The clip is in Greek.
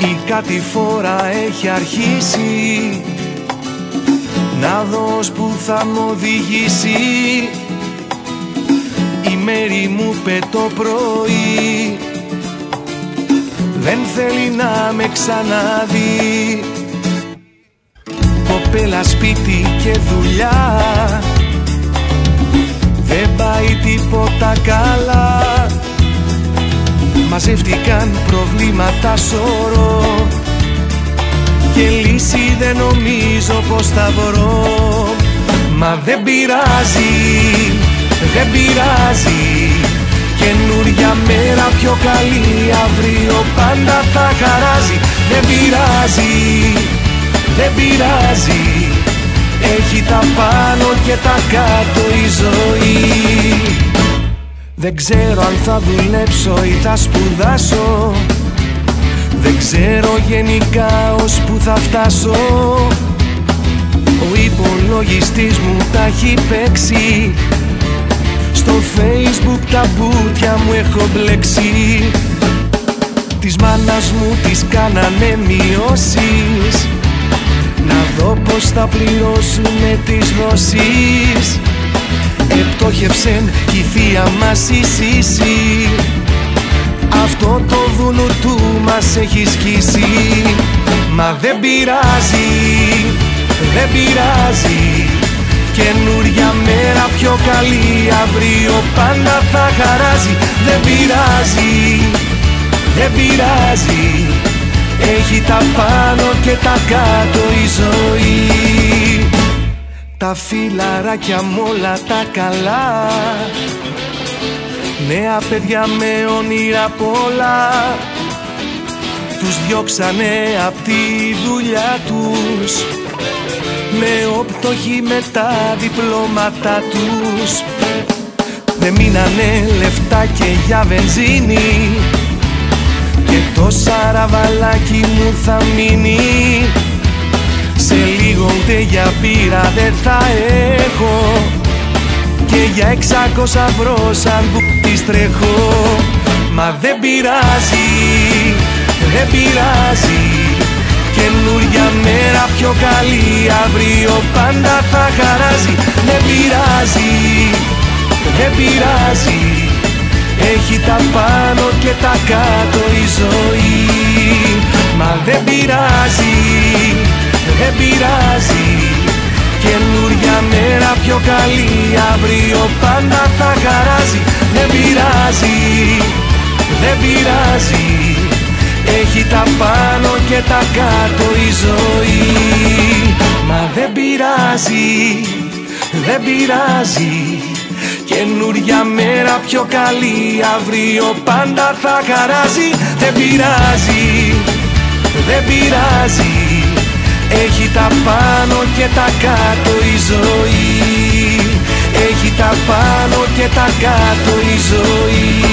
Η κάτι φορά έχει αρχίσει. Να δως που θα μου οδηγήσει. Η μέρη μου πετώ πρωί. Δεν θέλει να με ξαναδεί. Κοπέλα σπίτι και δουλειά. Δεν πάει τίποτα καλά Μαζεύτηκαν προβλήματα σωρό. Και λύση δεν νομίζω πως θα βρω. Μα δεν πειράζει, δεν πειράζει. Καινούρια μέρα πιο καλή Αύριο πάντα θα χαράζει. Δεν πειράζει, δεν πειράζει. Έχει τα πάνω και τα κάτω η ζωή δεν ξέρω αν θα δουλέψω ή θα σπουδάσω. Δεν ξέρω γενικά ως που θα φτάσω. Ο υπολογιστής μου τα έχει παίξει. Στο facebook τα μπουτια μου έχω μπλέξει. Της μάνας μου τις κάνανε μειώσεις. Να δω πως θα πληρώσουμε τις δόσεις. Επτόχευσεν κι η θεία μας η Σύση Αυτό το δούλου του μας έχει σκίσει. Μα δεν πειράζει, δεν πειράζει. Καινούρια μέρα πιο καλή Αύριο πάντα θα χαράζει. Δεν πειράζει, δεν πειράζει. Έχει τα πάνω και τα κάτω η ζωή τα φιλαράκια μ' όλα τα καλά. Νέα παιδιά με όνειρα πολλά. Τους διώξανε απ' τη δουλειά τους. Με όπτωχοι με τα διπλώματα τους. Δεν μείνανε λεφτά και για βενζίνη. Και το σαραβαλάκι μου θα μείνει. σε λίγο ούτε για πύρα δεν θα έχω. Και για εξακόσα βρω σαν που τις τρέχω. Μα δεν πειράζει, δεν πειράζει. Καινούρια μέρα πιο καλή Αύριο πάντα θα χαράζει. Δεν πειράζει, δεν πειράζει. Έχει τα πάνω και τα κάτω η ζωή. Μα δεν πειράζει δεν πειράζει Αύριο πάντα θα χαράζει. Δεν πειράζει, δεν πειράζει. Έχει τα πάνω και τα κάτω η ζωή. Μα δεν πειράζει, δεν πειράζει. Καινούρια μέρα πιο καλή Αύριο πάντα θα χαράζει. Δεν πειράζει, δεν πειράζει. Έχει τα πάνω και τα κάτω η ζωή έχει τα πάνω και τα κάτω η ζωή.